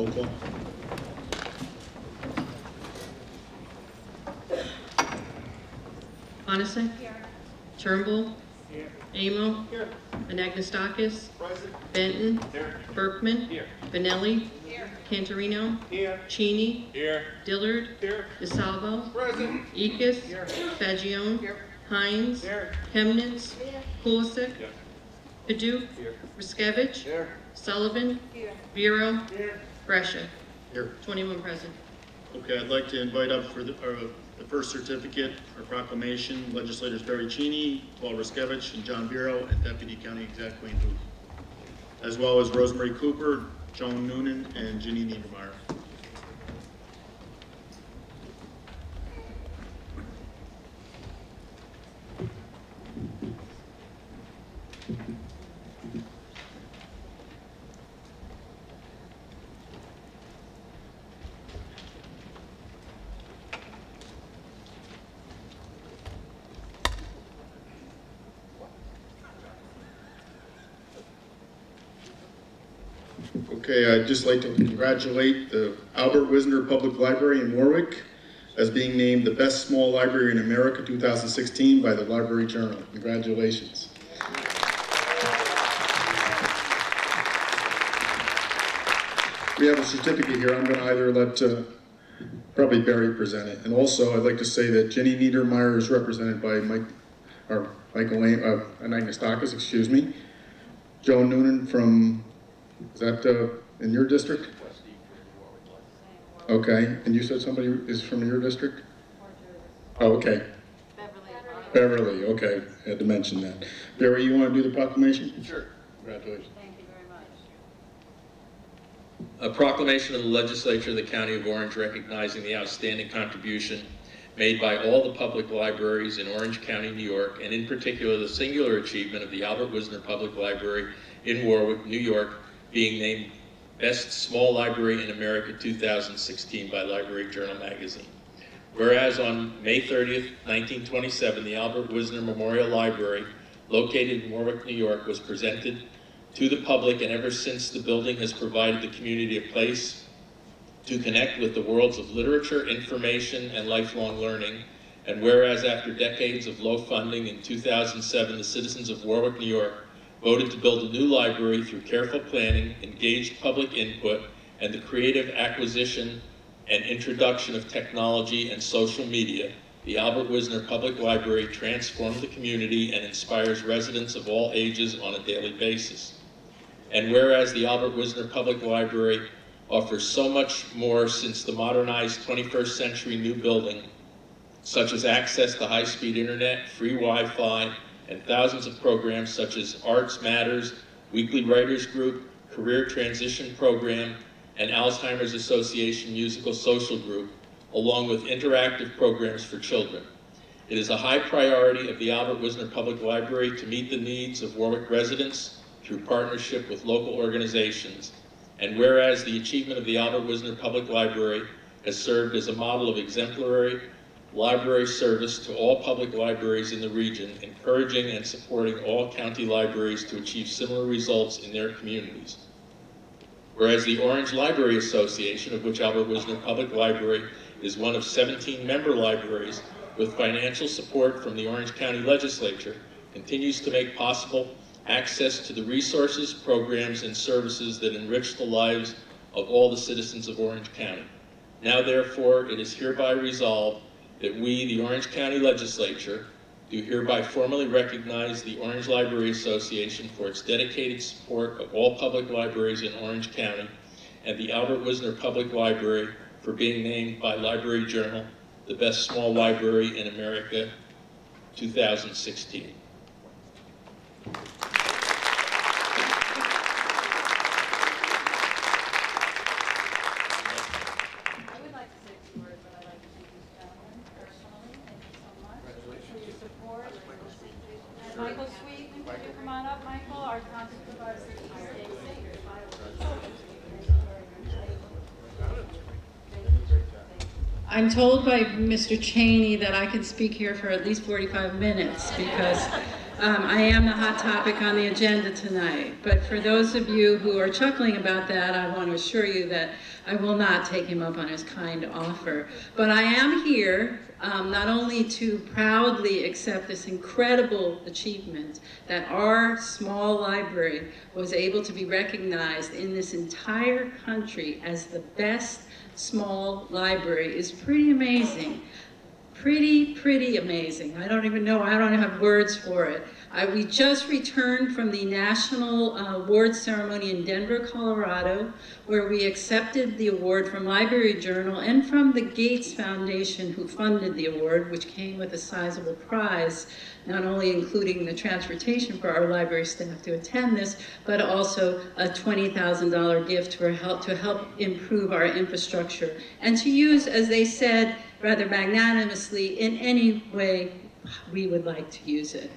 Roll call. Coniston? Turnbull? Amo? Anagnostakis? Benton? Berkman? Bonelli? Cantorino? Cheney? Dillard? DeSalvo? Eachus? Faggione? Hines? Kemnitz? Kulisek? Paduch? Ruszkiewicz? Sullivan? Vero? Brescia. Here. 21 present. Okay, I'd like to invite up for the, uh, the first certificate or proclamation legislators Barry Cheney, Paul Ruszkiewicz, and John Vero, and Deputy County Exec Wayne Booth, as well as Rosemary Cooper, Joan Noonan, and Ginny Niedermeyer. Okay, I'd just like to congratulate the Albert Wisner Public Library in Warwick as being named the best small library in America 2016 by the Library Journal. Congratulations. We have a certificate here. I'm going to either let uh, probably Barry present it. And also, I'd like to say that Jenny Niedermeyer is represented by Mike, or Michael, uh, Anagnostakis, excuse me. Joan Noonan from is that uh, in your district? Okay, and you said somebody is from your district? Oh, okay. Beverly, okay, had to mention that. Barry, you want to do the proclamation? Sure. Congratulations. Thank you very much. A proclamation of the legislature of the County of Orange recognizing the outstanding contribution made by all the public libraries in Orange County, New York, and in particular the singular achievement of the Albert Wisner Public Library in Warwick, New York, being named Best Small Library in America 2016 by Library Journal magazine. Whereas on May 30th, 1927, the Albert Wisner Memorial Library, located in Warwick, New York, was presented to the public, and ever since the building has provided the community a place to connect with the worlds of literature, information, and lifelong learning. And whereas after decades of low funding, in 2007, the citizens of Warwick, New York, voted to build a new library through careful planning, engaged public input, and the creative acquisition and introduction of technology and social media, the Albert Wisner Public Library transformed the community and inspires residents of all ages on a daily basis. And whereas the Albert Wisner Public Library offers so much more since the modernized 21st century new building, such as access to high-speed internet, free Wi-Fi, and thousands of programs such as Arts Matters, Weekly Writers Group, Career Transition Program, and Alzheimer's Association Musical Social Group, along with interactive programs for children. It is a high priority of the Albert Wisner Public Library to meet the needs of Warwick residents through partnership with local organizations. And whereas the achievement of the Albert Wisner Public Library has served as a model of exemplary library service to all public libraries in the region, encouraging and supporting all county libraries to achieve similar results in their communities. Whereas the Orange Library Association, of which Albert Wisner Public Library is one of 17 member libraries with financial support from the Orange County Legislature, continues to make possible access to the resources, programs, and services that enrich the lives of all the citizens of Orange County. Now therefore, it is hereby resolved that we, the Orange County Legislature, do hereby formally recognize the Orange Library Association for its dedicated support of all public libraries in Orange County and the Albert Wisner Public Library for being named by Library Journal the best small library in America 2016. Mr. Cheney that I can speak here for at least 45 minutes because Um, I am the hot topic on the agenda tonight, but for those of you who are chuckling about that, I want to assure you that I will not take him up on his kind offer. But I am here um, not only to proudly accept this incredible achievement that our small library was able to be recognized in this entire country as the best small library is pretty amazing pretty, pretty amazing. I don't even know, I don't have words for it. I, we just returned from the National uh, Award Ceremony in Denver, Colorado, where we accepted the award from Library Journal and from the Gates Foundation, who funded the award, which came with a sizable prize, not only including the transportation for our library staff to attend this, but also a $20,000 gift help, to help improve our infrastructure and to use, as they said, rather magnanimously in any way we would like to use it.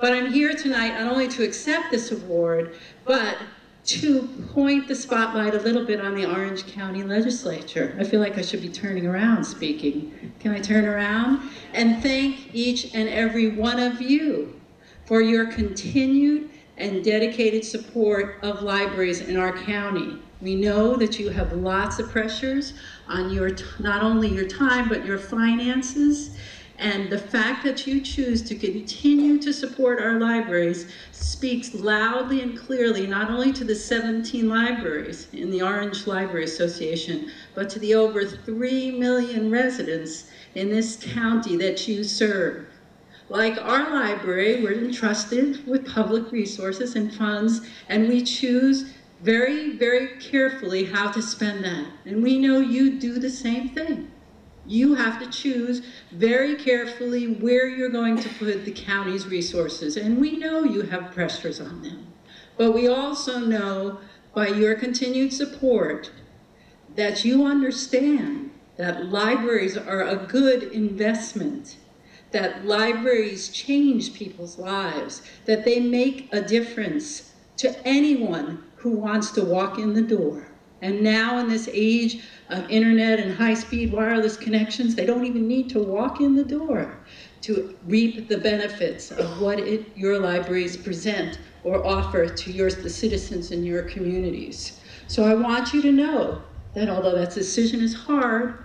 But I'm here tonight not only to accept this award, but to point the spotlight a little bit on the Orange County Legislature. I feel like I should be turning around speaking. Can I turn around? And thank each and every one of you for your continued and dedicated support of libraries in our county. We know that you have lots of pressures on your, not only your time, but your finances. And the fact that you choose to continue to support our libraries speaks loudly and clearly, not only to the 17 libraries in the Orange Library Association, but to the over 3 million residents in this county that you serve. Like our library, we're entrusted with public resources and funds, and we choose very, very carefully how to spend that. And we know you do the same thing. You have to choose very carefully where you're going to put the county's resources. And we know you have pressures on them. But we also know by your continued support that you understand that libraries are a good investment, that libraries change people's lives, that they make a difference to anyone who wants to walk in the door. And now in this age of internet and high-speed wireless connections, they don't even need to walk in the door to reap the benefits of what it, your libraries present or offer to your, the citizens in your communities. So I want you to know that although that decision is hard,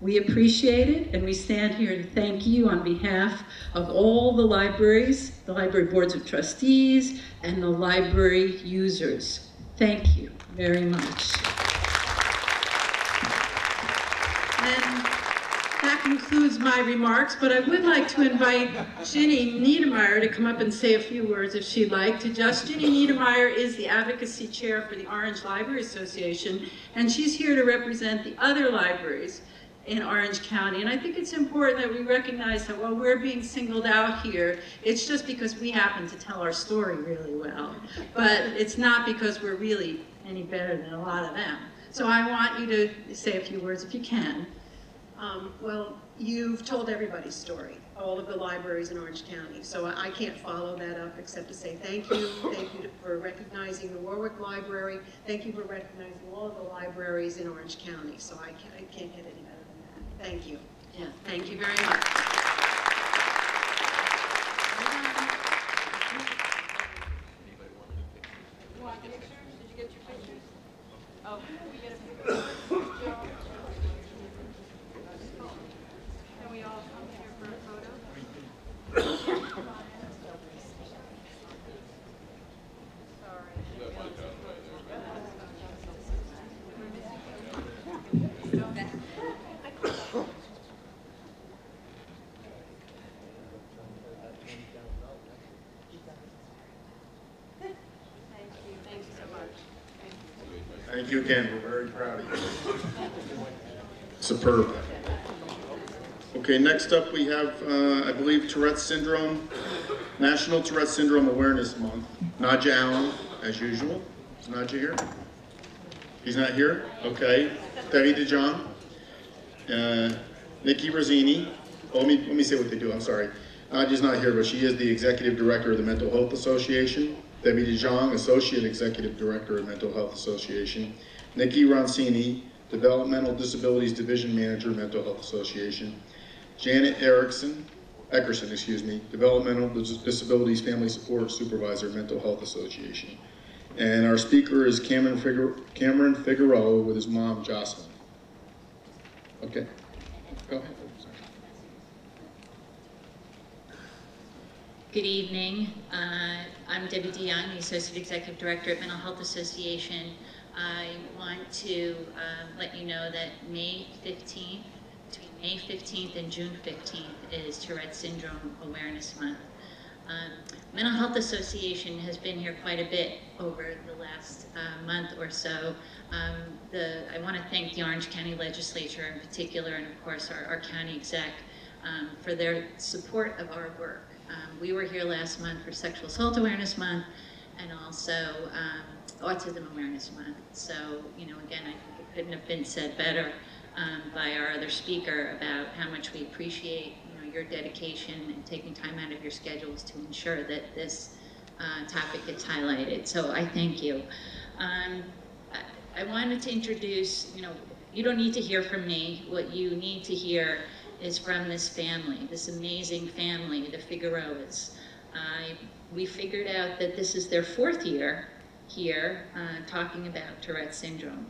we appreciate it and we stand here to thank you on behalf of all the libraries, the library boards of trustees, and the library users. Thank you very much. And that concludes my remarks, but I would like to invite Ginny Niedermeyer to come up and say a few words if she'd like to. Just Ginny Niedermeyer is the advocacy chair for the Orange Library Association, and she's here to represent the other libraries in Orange County. And I think it's important that we recognize that while we're being singled out here, it's just because we happen to tell our story really well. But it's not because we're really any better than a lot of them. So I want you to say a few words if you can. Um, well, you've told everybody's story, all of the libraries in Orange County, so I I can't follow that up except to say thank you. Thank you for recognizing the Warwick Library. Thank you for recognizing all of the libraries in Orange County, so I can't, I can't get any better than that. Thank you. Yeah. Thank you very much. You want pictures? Did you get your pictures? Oh, can we get a picture? Joe? Can we all come here for a photo? Thank you, thank you so much. Thank you again, we're very proud of you. Superb. Okay, next up we have, uh, I believe Tourette's Syndrome, National Tourette's Syndrome Awareness Month. Nadja Allen, as usual. Is Nadja here? He's not here? Okay. Debbie DeJong, uh, Nikki Rosini. Oh, let me, let me say what they do, I'm sorry. Nadja's not here, but she is the Executive Director of the Mental Health Association. Debbie DeJong, Associate Executive Director of Mental Health Association. Nikki Roncini, Developmental Disabilities Division Manager, Mental Health Association. Janet Erickson, Eckerson, excuse me, Developmental Disabilities Family Support Supervisor, Mental Health Association. And our speaker is Cameron Figu- Cameron Figueroa with his mom Jocelyn. Okay, go ahead. Sorry. Good evening. Uh, I'm Debbie DeYoung, the Associate Executive Director at Mental Health Association. I want to um, let you know that May 15th, between May 15th and June 15th is Tourette Syndrome Awareness Month. Um, Mental Health Association has been here quite a bit over the last uh, month or so. Um, the, I want to thank the Orange County Legislature in particular, and of course our, our county exec, um, for their support of our work. Um, we were here last month for Sexual Assault Awareness Month and also um, Autism Awareness Month. So, you know, again, I think it couldn't have been said better um, by our other speaker about how much we appreciate, your dedication and taking time out of your schedules to ensure that this uh, topic gets highlighted. So I thank you. Um, I, I wanted to introduce, you know, you don't need to hear from me. What you need to hear is from this family, this amazing family, the Figueroas. Uh, we figured out that this is their fourth year here uh, talking about Tourette syndrome.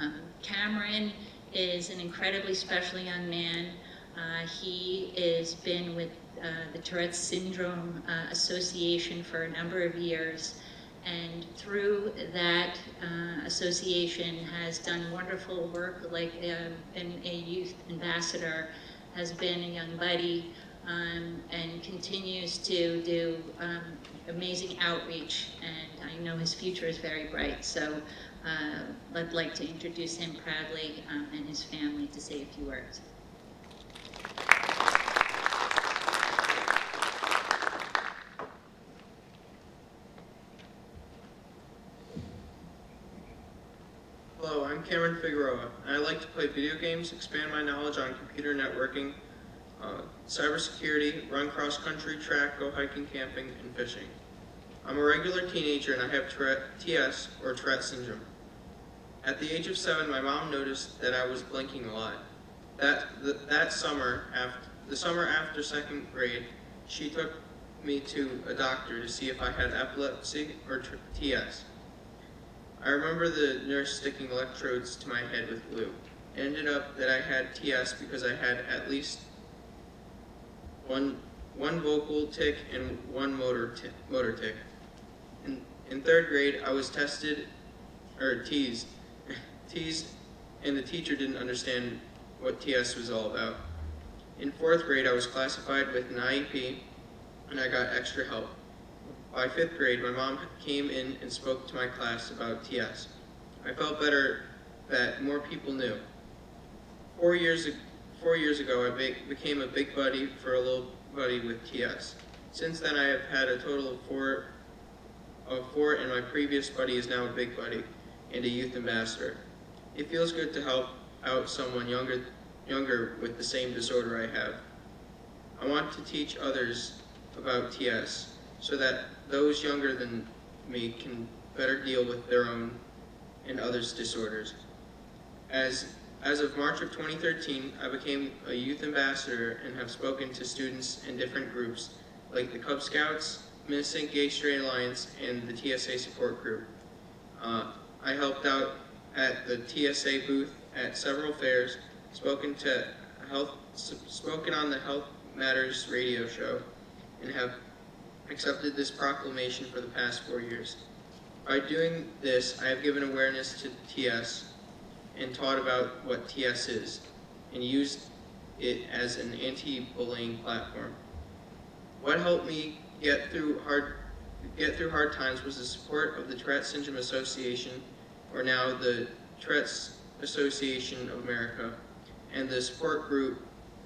Um, Cameron is an incredibly special young man. Uh, he has been with uh, the Tourette Syndrome uh, Association for a number of years and through that uh, association has done wonderful work, like um, been a youth ambassador, has been a young buddy, um, and continues to do um, amazing outreach. And I know his future is very bright. So uh, I'd like to introduce him proudly um, and his family to say a few words. Hello, I'm Cameron Figueroa, and I like to play video games, expand my knowledge on computer networking, uh, cybersecurity, run cross country, track, go hiking, camping, and fishing. I'm a regular teenager and I have TS, or Tourette syndrome. At the age of seven, my mom noticed that I was blinking a lot. That, th that summer, after, the summer after second grade, she took me to a doctor to see if I had epilepsy or TS. I remember the nurse sticking electrodes to my head with glue. It ended up that I had TS because I had at least one, one vocal tick and one motor, ti- motor tick. In, in third grade, I was tested, or teased, teased, and the teacher didn't understand what TS was all about. In fourth grade, I was classified with an IEP, and I got extra help. By fifth grade, my mom came in and spoke to my class about TS. I felt better that more people knew. Four years, four years ago, I be- became a big buddy for a little buddy with TS. Since then, I have had a total of four, of four, and my previous buddy is now a big buddy and a youth ambassador. It feels good to help out someone younger, younger with the same disorder I have. I want to teach others about TS so that those younger than me can better deal with their own and others' disorders. As, as of March of 2013, I became a youth ambassador and have spoken to students in different groups like the Cub Scouts, Minnesota Gay Straight Alliance, and the TSA support group. Uh, I helped out at the TSA booth at several fairs, spoken to health, spoken on the Health Matters radio show, and have accepted this proclamation for the past four years. By doing this, I have given awareness to TS and taught about what TS is, and used it as an anti-bullying platform. What helped me get through hard get through hard times was the support of the Tourette Syndrome Association, or now the Tourette's Association of America, and the support group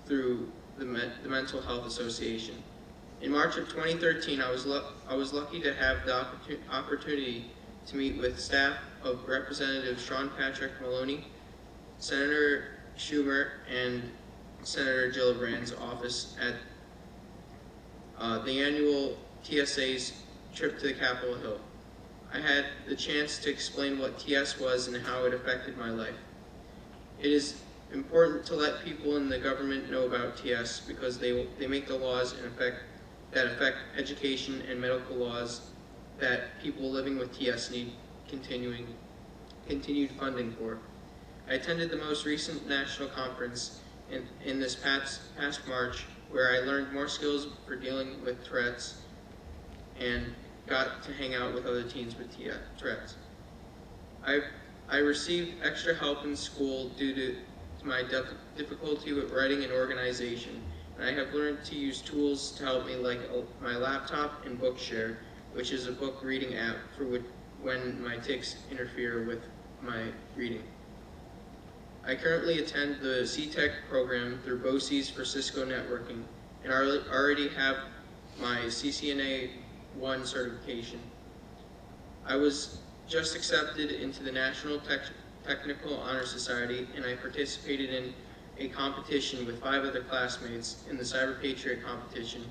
through the, Me- the Mental Health Association. In March of 2013, I was, I was lucky to have the opportu- opportunity to meet with staff of Representative Sean Patrick Maloney, Senator Schumer, and Senator Gillibrand's office at uh, the annual TSA's trip to the Capitol Hill. I had the chance to explain what TS was and how it affected my life. It is important to let people in the government know about TS because they, they make the laws and effect that affect education and medical laws that people living with TS need continuing, continued funding for. I attended the most recent national conference in, in this past, past March where I learned more skills for dealing with Tourette's and got to hang out with other teens with Tourette's. I, I received extra help in school due to my dif- difficulty with writing and organization, I have learned to use tools to help me like my laptop and Bookshare, which is a book reading app for when my tics interfere with my reading. I currently attend the CTEC program through BOCES for Cisco Networking and alre- already have my CCNA 1 certification. I was just accepted into the National Tech- Technical Honor Society and I participated in a competition with five other classmates in the Cyber Patriot competition,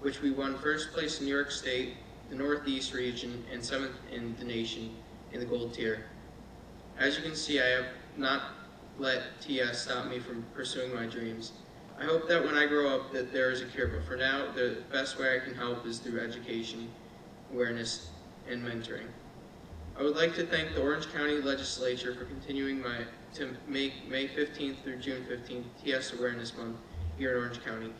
which we won first place in New York State, the Northeast region, and seventh in the nation in the gold tier. As you can see, I have not let TS stop me from pursuing my dreams. I hope that when I grow up that there is a cure, but for now, the best way I can help is through education, awareness, and mentoring. I would like to thank the Orange County Legislature for continuing my, to make May 15th through June 15th TS Awareness Month here in Orange County.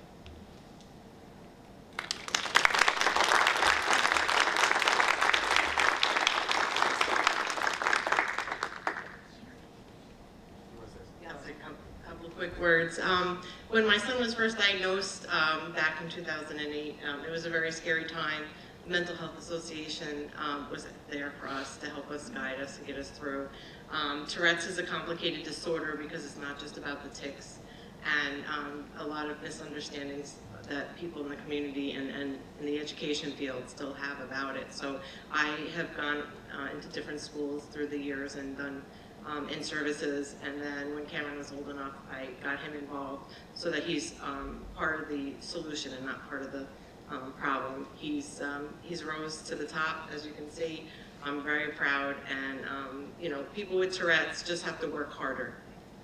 Yes, a cou- couple quick words. Um, when my son was first diagnosed um, back in 2008, um, it was a very scary time. The Mental Health Association um, was there for us to help us, guide us, and get us through. Um, Tourette's is a complicated disorder because it's not just about the tics, and um, a lot of misunderstandings that people in the community and, and in the education field still have about it. So I have gone uh, into different schools through the years and done um, in services. And then when Cameron was old enough, I got him involved so that he's um, part of the solution and not part of the um, problem. He's um, he's rose to the top, as you can see. I'm very proud, and um, you know, people with Tourette's just have to work harder.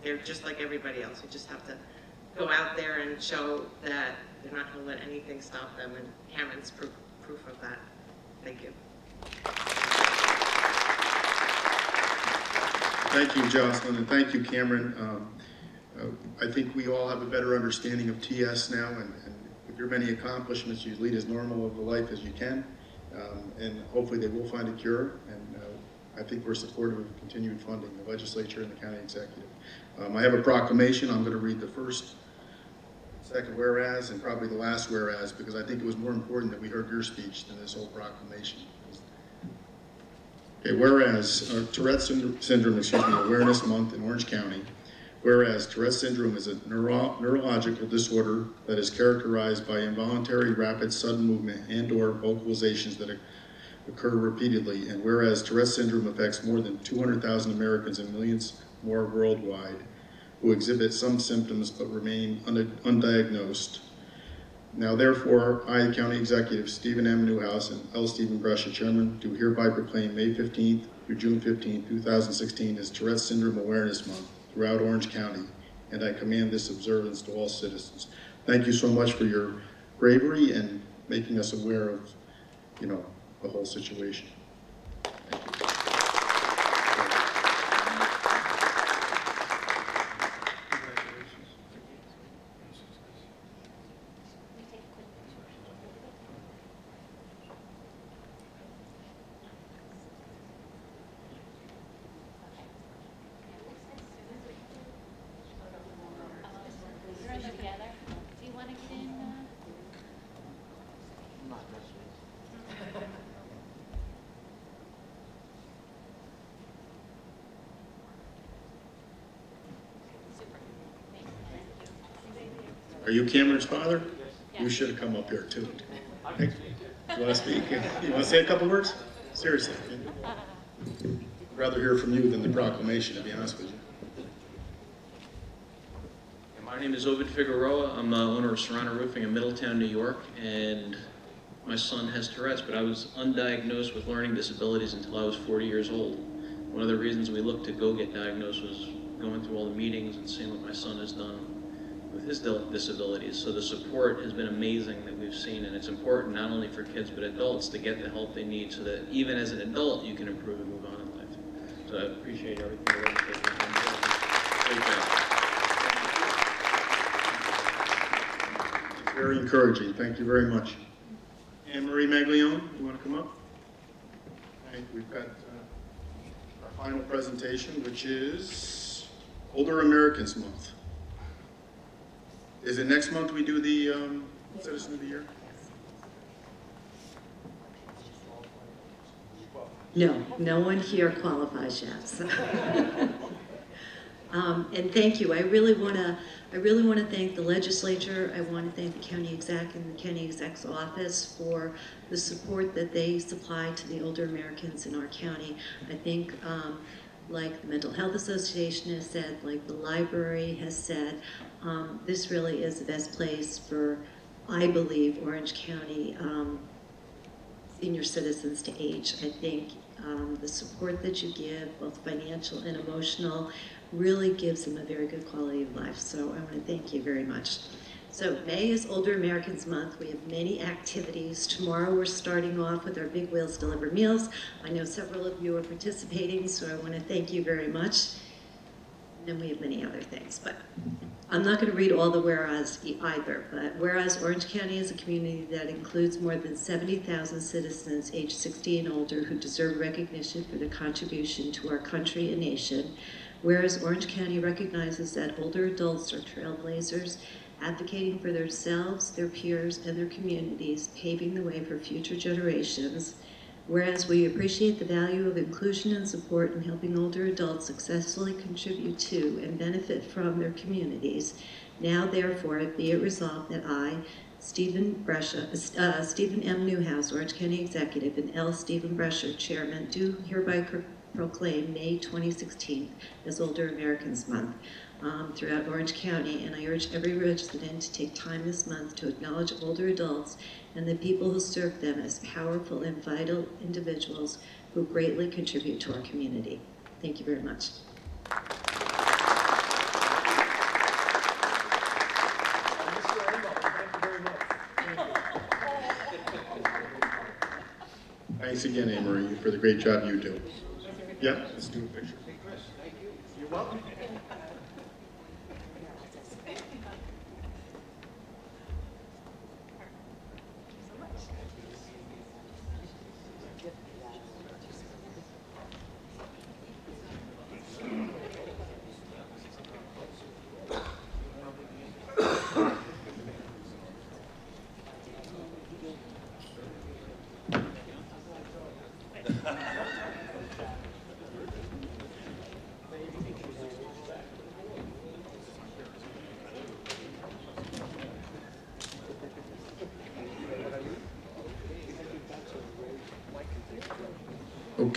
They're just like everybody else. You just have to go out there and show that they're not going to let anything stop them. And Cameron's proof proof of that. Thank you. Thank you, Jocelyn, and thank you, Cameron. Um, uh, I think we all have a better understanding of TS now, and, and with your many accomplishments, you lead as normal of a life as you can, um, and hopefully they will find a cure, and uh, I think we're supportive of continued funding, the legislature and the county executive. Um, I have a proclamation, I'm going to read the first, second whereas, and probably the last whereas, because I think it was more important that we heard your speech than this whole proclamation. Okay, whereas uh, Tourette syndrome, syndrome, excuse me, Awareness Month in Orange County, whereas Tourette syndrome is a neuro neurological disorder that is characterized by involuntary, rapid, sudden movement and/or vocalizations that occur repeatedly, and whereas Tourette syndrome affects more than 200,000 Americans and millions more worldwide who exhibit some symptoms but remain un undiagnosed. Now therefore, I, County Executive Stephen M. Neuhaus and L. Stephen Brescia, Chairman, do hereby proclaim May 15th through June 15th, 2016 as Tourette Syndrome Awareness Month throughout Orange County, and I command this observance to all citizens. Thank you so much for your bravery and making us aware of, you know, the whole situation. Thank you. You're in together. Do you want to get in? uh? Super. Thanks. Are you Cameron's father? You should have come up here too. You want to speak? You want to say a couple words? Seriously. I'd rather hear from you than the proclamation, to be honest with you. My name is Ovid Figueroa. I'm the owner of Serrano Roofing in Middletown, New York, and my son has Tourette's, but I was undiagnosed with learning disabilities until I was 40 years old. one of the reasons we looked to go get diagnosed was going through all the meetings and seeing what my son has done with his disabilities. So the support has been amazing that we've seen, and it's important not only for kids but adults to get the help they need so that even as an adult, you can improve and move on in life. So I appreciate everything. Very encouraging, thank you very much. Anne Marie Maglione, you want to come up? Okay, we've got uh, our final presentation, which is Older Americans Month. Is it next month we do the um, Citizen of the Year? No, no one here qualifies yet. so. Um, and thank you. I really want to, I really want to thank the legislature. I want to thank the county exec and the county exec's office for the support that they supply to the older Americans in our county. I think, um, like the Mental Health Association has said, like the library has said, um, this really is the best place for, I believe, Orange County um, senior citizens to age. I think um, the support that you give, both financial and emotional, really gives them a very good quality of life. So I want to thank you very much. So May is Older Americans Month. We have many activities. Tomorrow we're starting off with our Big Wheels Deliver Meals. I know several of you are participating, so I want to thank you very much. And then we have many other things, but I'm not going to read all the whereas either, but whereas Orange County is a community that includes more than 70,000 citizens aged 60 and older who deserve recognition for their contribution to our country and nation, whereas Orange County recognizes that older adults are trailblazers, advocating for themselves, their peers, and their communities, paving the way for future generations, Whereas we appreciate the value of inclusion and support in helping older adults successfully contribute to and benefit from their communities, now therefore it be it resolved that I, Stephen Brescia, uh, Stephen M. Neuhaus, Orange County Executive, and L. Stephen Brescia, Chairman, do hereby pro- proclaim May 2016 as Older Americans Month um, throughout Orange County, and I urge every resident to take time this month to acknowledge older adults and the people who serve them as powerful and vital individuals who greatly contribute to our community. Thank you very much. Thanks again, Anne Marie, for the great job you do. Yeah, let's do a picture. You're welcome.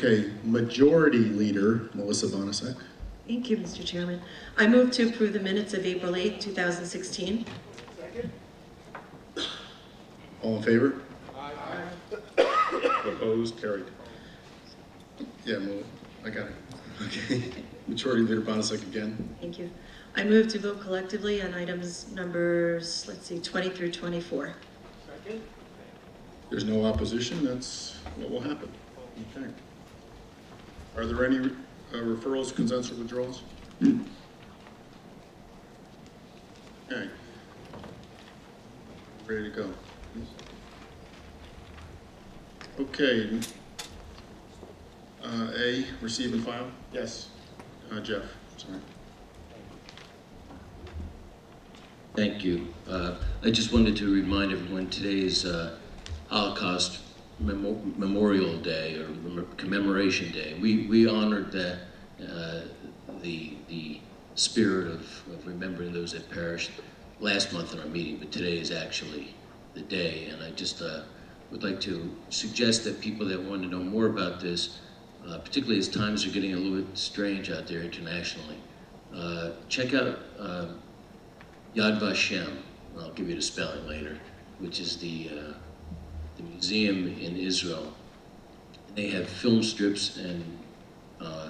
Okay, Majority Leader, Melissa Bonacic. Thank you, Mr. Chairman. I move to approve the minutes of April 8, 2016. Second. All in favor? Aye. Opposed, carried. Yeah, Mo, I got it. Okay. Majority Leader Bonacic again. Thank you. I move to vote collectively on items numbers, let's see, 20 through 24. Second. There's no opposition, that's what will happen. Okay. Are there any uh, referrals, consents, or withdrawals? Okay. Ready to go. Okay. Uh, A, receive and file? Yes. Uh, Jeff, sorry. Thank you. Uh, I just wanted to remind everyone today is uh, Holocaust Memo- Memorial Day or Commemoration Day. We, we honored that, uh, the, the spirit of, of remembering those that perished last month in our meeting, but today is actually the day. And I just uh, would like to suggest that people that want to know more about this, uh, particularly as times are getting a little bit strange out there internationally, uh, check out uh, Yad Vashem, I'll give you the spelling later, which is the, uh, the museum in Israel. They have film strips and uh,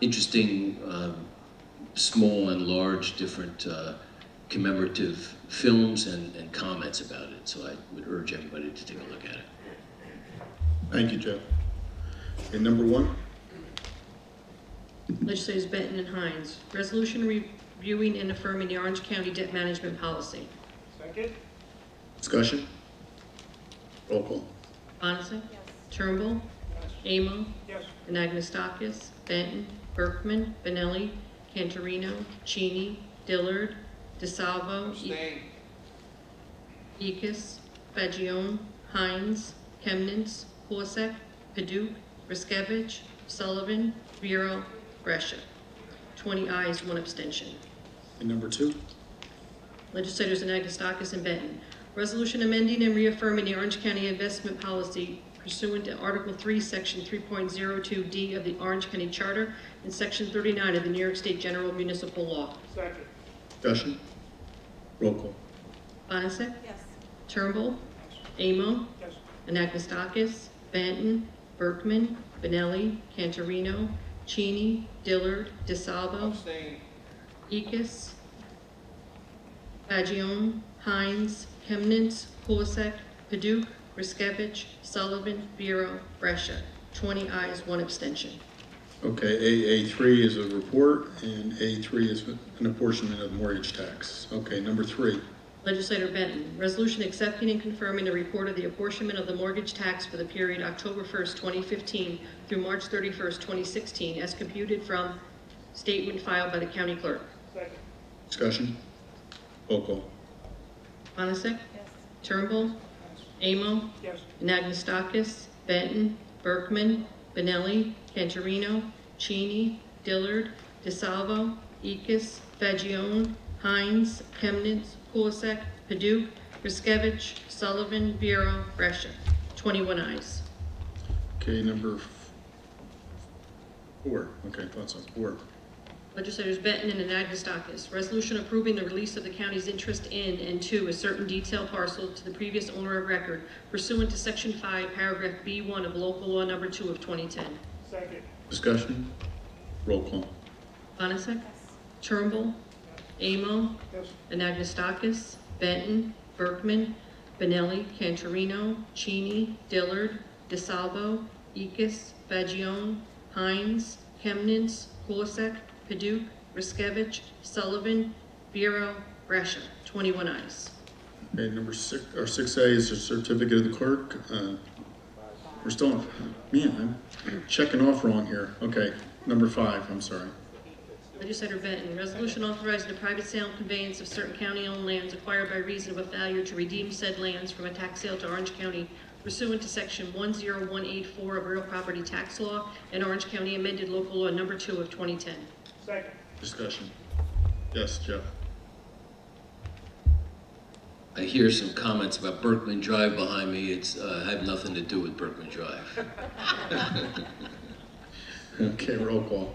interesting, um, small and large, different uh, commemorative films and, and comments about it. So I would urge everybody to take a look at it. Thank you, Jeff. And number one, Legislators Benton and Hines. Resolution reviewing and affirming the Orange County debt management policy. Second. discussion? Roll call. Bonacic? Turnbull? Amo? Yes. Anagnostakis? Benton? Berkman? Bonelli? Cantorino? Cheney? Dillard? DeSalvo? Eachus? Faggione? Hines? Kemnitz? Corset? Paduch? Ruszkiewicz? Sullivan? Vero? Brescia. 20 ayes, one abstention. And number two, Legislators Anagnostakis and Benton. Resolution amending and reaffirming the Orange County investment policy pursuant to Article 3, Section 3.02D of the Orange County Charter and Section 39 of the New York State General Municipal Law. discussion? Roll call. Bonacic? Yes. Turnbull? Amo? Yes. Anagnostakis? Benton? Berkman? Bonelli? Cantorino? Cheney? Dillard? DeSalvo? Eachus? Faggione? Hines? Kemnitz? Kulisek? Paduch? Ruszkiewicz? Sullivan? Vero? Brescia. 20 ayes, one abstention. Okay, A, A3 is a report, and A3 is an apportionment of mortgage tax. Okay, number three, Legislator Benton, resolution accepting and confirming the report of the apportionment of the mortgage tax for the period October 1st, 2015 through March 31st, 2016, as computed from statement filed by the county clerk. Second. discussion? Roll call. Bonacic? Yes. Turnbull? Amo? Yes. Anagnostakis? Benton? Berkman? Bonelli? Cantorino? Cheney? Dillard? DeSalvo? Eachus? Faggione? Hines? Kemnitz? Kulisek? Paduch? Ruszkiewicz? Sullivan? Vero? Brescia. 21 ayes. Okay, number four, okay, thought so, four. Legislators Benton and Anagnostakis, resolution approving the release of the county's interest in and to a certain detailed parcel to the previous owner of record pursuant to section five, paragraph B one of local law number two of twenty ten. Second. Discussion? Roll call. Bonacic? Turnbull? Amo? Yes. Anagnostakis? Benton? Berkman? Bonelli? Cantorino? Cheney? Dillard? DeSalvo? Eachus? Faggione? Hines? Kemnitz? Kulisek? Paduch? Ruszkiewicz? Sullivan? Vero? Brescia. 21 ayes. Okay, number six, or six A is a certificate of the clerk. Uh, We're still, man, I'm checking off wrong here. Okay, number five, I'm sorry. Legislator Benton, resolution authorizing the private sale and conveyance of certain county-owned lands acquired by reason of a failure to redeem said lands from a tax sale to Orange County pursuant to section 10184 of real property tax law and Orange County amended local law number two of 2010. Discussion. Yes, Jeff. I hear some comments about Berkman Drive behind me. It's uh, had nothing to do with Berkman Drive. Okay, roll call.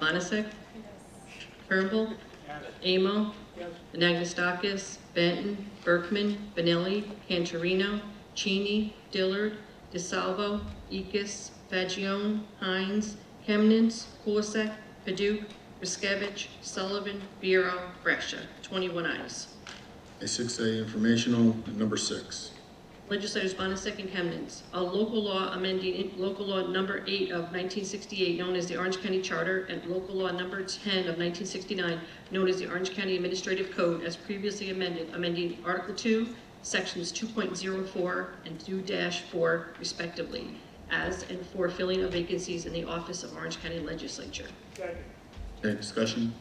Bonacic? Turnbull? Amo? Anagnostakis? Benton? Berkman? Bonelli? Cantorino? Cheney? Dillard? DeSalvo? Eachus? Faggione? Hines? Kemnitz? Kulisek? Paduch? Ruszkiewicz? Sullivan? Vero? Brescia. 21 ayes. A six A informational, and number six. Legislators Bonacic and Kemnitz, a local law amending local law number eight of 1968, known as the Orange County Charter, and local law number 10 of 1969, known as the Orange County Administrative Code, as previously amended, amending Article 2, Sections 2.04 and 2-4 respectively, as and for filling of vacancies in the office of Orange County Legislature. Okay, discussion?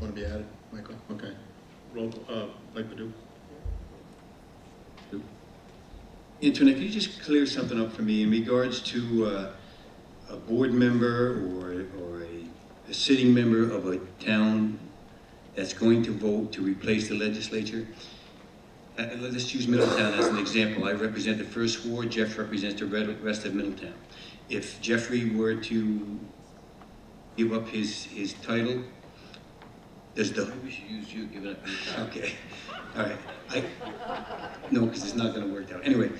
Want to be added, Michael? Okay. Roll, uh, Mike Paduch? Antoinette, can you just clear something up for me in regards to uh, a board member or, or a, a sitting member of a town that's going to vote to replace the legislature? Uh, let's use Middletown as an example. I represent the first ward, Jeff represents the rest of Middletown. If Jeffrey were to give up his, his title, does the, We should use you, give it up. Okay, all right. I, no, because it's not gonna work out. Anyway,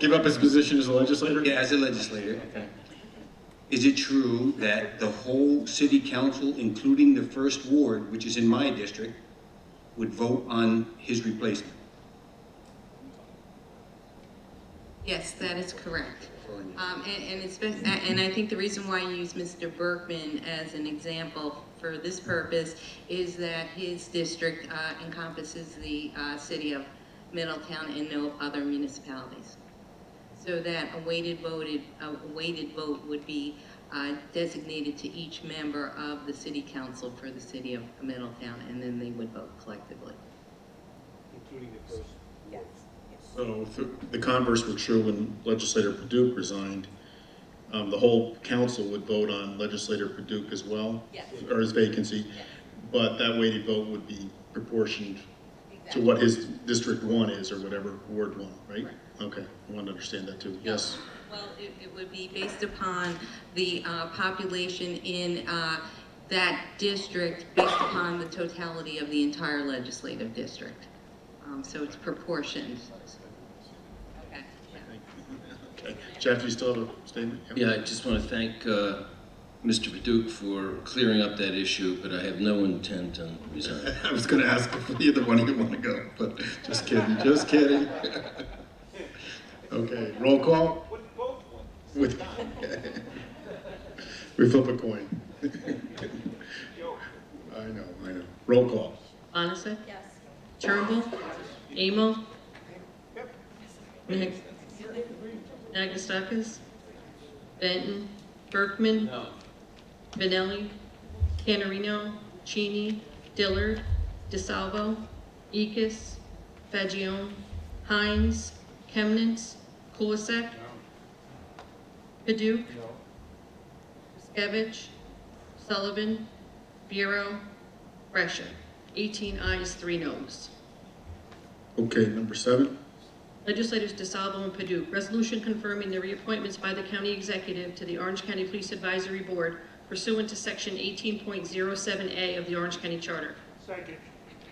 Give up his position as a legislator? yeah, as a legislator, Okay. is it true that the whole city council, including the first ward, which is in my district, would vote on his replacement? Yes, that is correct. Um, and, and it's been, and I think the reason why you use Mr. Berkman as an example for this purpose is that his district uh, encompasses the, uh, city of Middletown and no other municipalities. So that a weighted voted, a weighted vote would be, uh, designated to each member of the city council for the city of Middletown, and then they would vote collectively. Including the first. Yes. So the converse were true when legislator Paduch resigned, um, the whole council would vote on legislator Paduch as well? Yes. Or his vacancy, but that weighted vote would be proportioned to what his District One is, or whatever Ward One, right? Okay, I wanted to understand that too, yes. Well, it, it would be based upon the, uh, population in, uh, that district based upon the totality of the entire legislative district. Um, so it's proportioned. Okay, yeah. Okay, Jeff, you still have a statement? Yeah, I just want to thank uh, Mr. Paduch for clearing up that issue, but I have no intent on resigning. I was gonna ask if either one of you want to go, but just kidding, just kidding. Okay, roll call? With We flip a coin. I know, I know. Roll call. Bonacic? Yes. Turnbull? Amo? Nag- Anagnostakis? Benton? Berkman? Bonelli? Canarino? Cheney? Dillard? DeSalvo? Eachus? Faggione? Hines? Kemnitz? Kulisek? Paduch? Ruszkiewicz? Sullivan? Vero? Brescia. 18 ayes, 3 noes. Okay, number seven. Legislators DeSalvo and Paduch, resolution confirming the reappointments by the county executive to the Orange County Police Advisory Board pursuant to section 18.07A of the Orange County Charter. Second.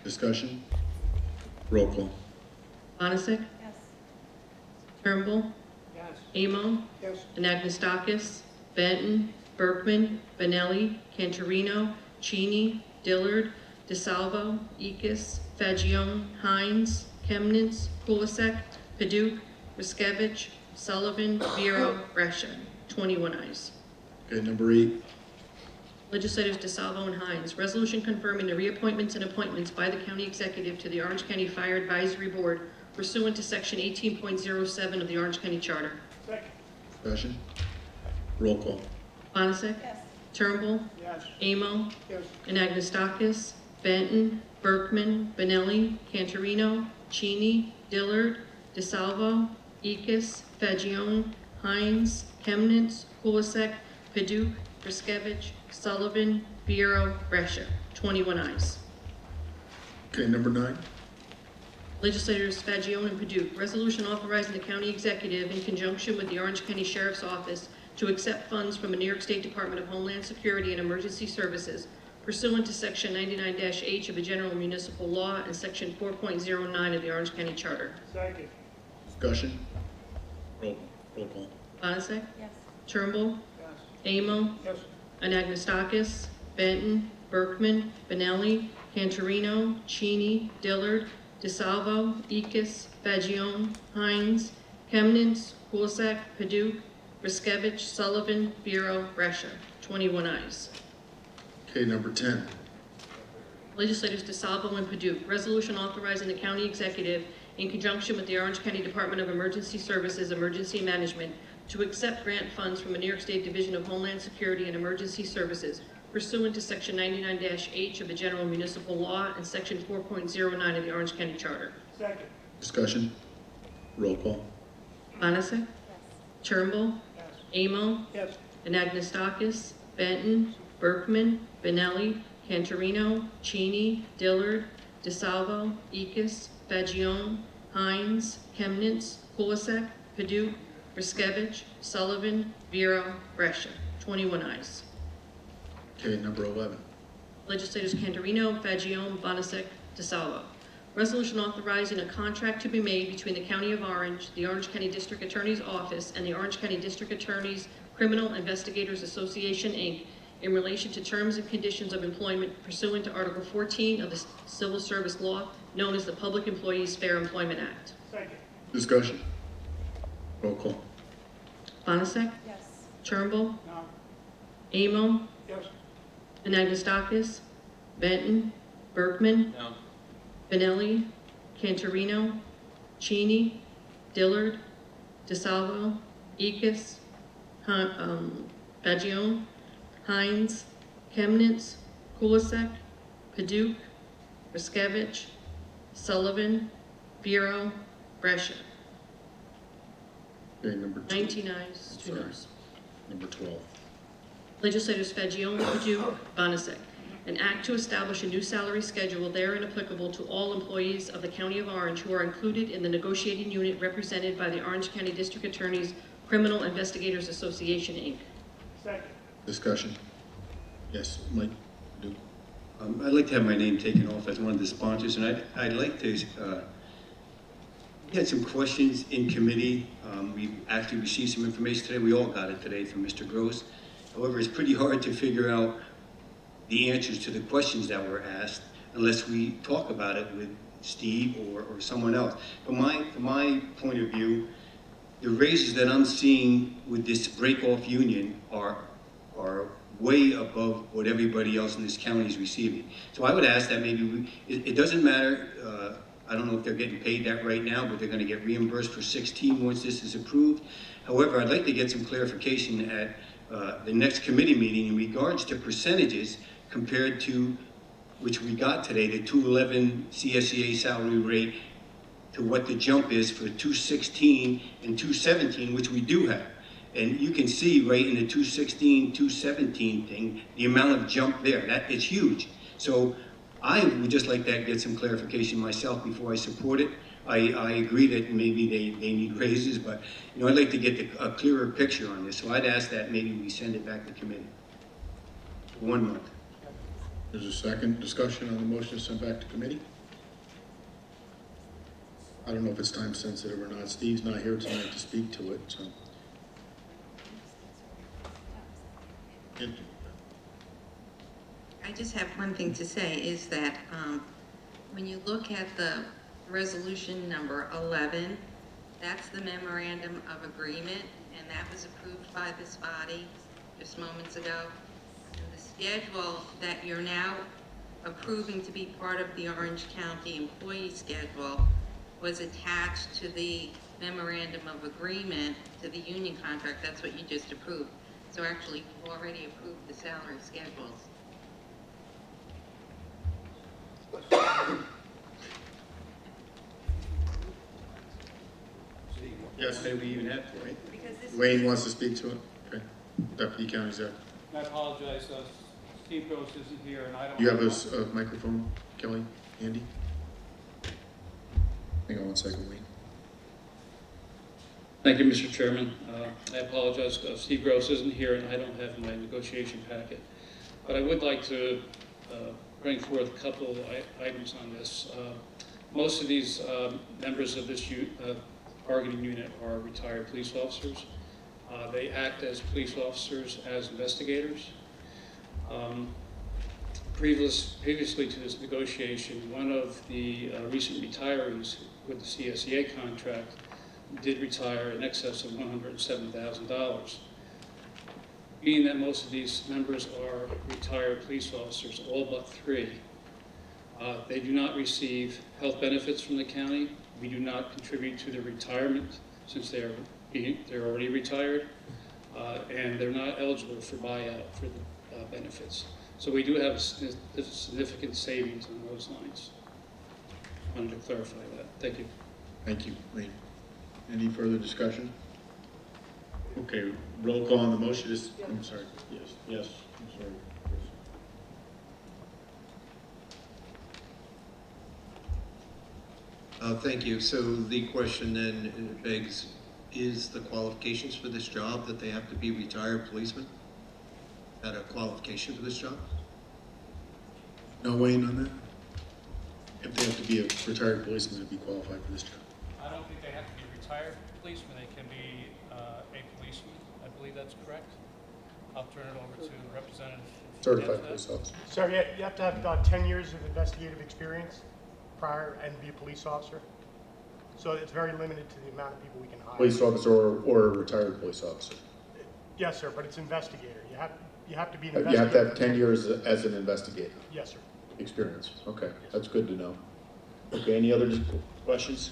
Discussion? Roll call. Bonacic? Yes. Turnbull? Yes. Amo? Yes. Anagnostakis? Benton? Berkman? Bonelli? Cantorino? Cheney? Dillard? DeSalvo? Eachus? Faggione? Hines? Kemnitz? Kulisek? Paduch? Ruszkiewicz? Sullivan? Vero? Brescia. 21 ayes. Okay, number eight. Legislators DeSalvo and Hines, resolution confirming the reappointments and appointments by the county executive to the Orange County Fire Advisory Board pursuant to section 18.07 of the Orange County Charter. Second. Discussion? Roll call. Bonacic? Yes. Turnbull? Yes. Amo? Yes. Anagnostakis? Benton? Berkman? Bonelli? Cantorino? Cheney? Dillard? DeSalvo? Eachus? Faggione? Hines? Kemnitz? Kulisek? Paduch? Ruszkiewicz? Sullivan? Vero? Brescia. 21 ayes. Okay, number nine. Legislators Faggione and Paduch, resolution authorizing the county executive in conjunction with the Orange County Sheriff's Office to accept funds from the New York State Department of Homeland Security and Emergency Services pursuant to section 99-H of the General Municipal Law and section 4.09 of the Orange County Charter. Second. Discussion? Roll, roll call. Bonacic? Yes. Turnbull? Yes. Amo? Yes. Anagnostakis? Benton? Berkman? Bonelli? Cantorino? Cheney? Dillard? DeSalvo? Eachus? Faggione? Hines? Kemnitz? Kulisek? Paduch? Ruszkiewicz? Sullivan? Vero? Brescia. 21 ayes. Okay, number ten. Legislators DeSalvo and Paduch, resolution authorizing the county executive in conjunction with the Orange County Department of Emergency Services Emergency Management to accept grant funds from the New York State Division of Homeland Security and Emergency Services pursuant to section 99-H of the General Municipal Law and section 4.09 of the Orange County Charter. Second. Discussion? Roll call. Bonacic? Yes. Turnbull? Yes. Amo? Yes. Anagnostakis, Benton, Berkman, Bonelli, Cantorino, Cheney, Dillard, DeSalvo, Eachus, Faggione, Hines, Kemnitz, Kulisek, Paduch, Ruszkiewicz, Sullivan, Vero, Brescia. 21 ayes. Okay, number eleven. Legislators Cantorino, Faggione, Bonacic, DeSalvo. Resolution authorizing a contract to be made between the County of Orange, the Orange County District Attorney's Office, and the Orange County District Attorney's Criminal Investigators Association, Inc., in relation to terms and conditions of employment pursuant to Article 14 of the Civil Service Law, known as the Public Employees Fair Employment Act. Second. Discussion? Roll call. Bonacic? Yes. Turnbull? No. Amo? Yes. Anagnostakis? Benton? Berkman? No. Bonelli? Cantorino? Cheney? Dillard? DeSalvo? Eachus? Hi- um, Faggione? Hines? Kemnitz? Kulisek? Paduch? Ruszkiewicz? Sullivan? Vero? Brescia. Okay, number two. 19 ayes, two Sorry. noes. Number 12. Legislators Faggione, Paduch, Bonacic. An act to establish a new salary schedule therein applicable to all employees of the County of Orange who are included in the negotiating unit represented by the Orange County District Attorney's Criminal Investigators Association, Inc. Second. Discussion? Yes, Mike? Do. Um, I'd like to have my name taken off as one of the sponsors, and I'd, I'd like to, uh, we had some questions in committee. Um, we actually received some information today. We all got it today from Mr. Gross. However, it's pretty hard to figure out the answers to the questions that were asked unless we talk about it with Steve or, or someone else. From my, from my point of view, the raises that I'm seeing with this break-off union are, are way above what everybody else in this county is receiving. So I would ask that maybe we, it, it doesn't matter, uh, I don't know if they're getting paid that right now, but they're gonna get reimbursed for sixteen once this is approved. However, I'd like to get some clarification at, uh, the next committee meeting in regards to percentages compared to, which we got today, the two eleven CSEA salary rate to what the jump is for 216 and 217, which we do have. And you can see right in the 216, 217 thing, the amount of jump there. That is huge. So I would just like to get some clarification myself before I support it. I, I agree that maybe they, they need raises, but you know, I'd like to get the, a clearer picture on this. So I'd ask that maybe we send it back to committee. for One month. There's a second discussion on the motion to send back to committee? I don't know if it's time sensitive or not. Steve's not here tonight to speak to it, so. I just have one thing to say, is that um, when you look at the resolution number 11, that's the memorandum of agreement, and that was approved by this body just moments ago. And the schedule that you're now approving to be part of the Orange County employee schedule was attached to the memorandum of agreement to the union contract. That's what you just approved. So actually, you've already approved the salary schedules. Yes, Maybe we even have to, right? Wayne wants to speak to it? Okay. Deputy County Exec. I apologize, uh, Steve Gross isn't here, and I don't. You have a s- a microphone, Kelly, Andy? Hang on one second, Wayne. Thank you, Mr. Chairman. Uh, I apologize, uh, Steve Gross isn't here and I don't have my negotiation packet. But I would like to uh, bring forth a couple of i- items on this. Uh, Most of these um, members of this u- uh, bargaining unit are retired police officers. Uh, They act as police officers, as investigators. Um, Previous, previously to this negotiation, one of the uh, recent retirees with the CSEA contract did retire in excess of $107,000. Being that most of these members are retired police officers, all but three, uh, they do not receive health benefits from the county. We do not contribute to their retirement since they are being, they're already retired, uh, and they're not eligible for buyout for the uh, benefits. So we do have signi- significant savings on those lines. Wanted to clarify that. Thank you. Thank you, Wayne. Any further discussion? Okay, roll call on the motion is, I'm sorry, yes, yes, I'm sorry. Uh, Thank you. So the question then begs, is the qualifications for this job that they have to be retired policemen? Is that a qualification for this job? No, Wayne, on that? If they have to be a retired policeman to be qualified for this job. I don't think they have to be retired policemen, they can be uh, a policeman. I believe that's correct. I'll turn it over to Representative. Certified police officer. So you you have to have about 10 years of investigative experience prior and be a police officer. So it's very limited to the amount of people we can hire. Police officer or, or a retired police officer. Yes, sir, but it's investigator. You have, you have to be an investigator. You have to have ten years as an investigator. Yes, sir. Experience, okay, that's good to know. Okay, any other dis- questions?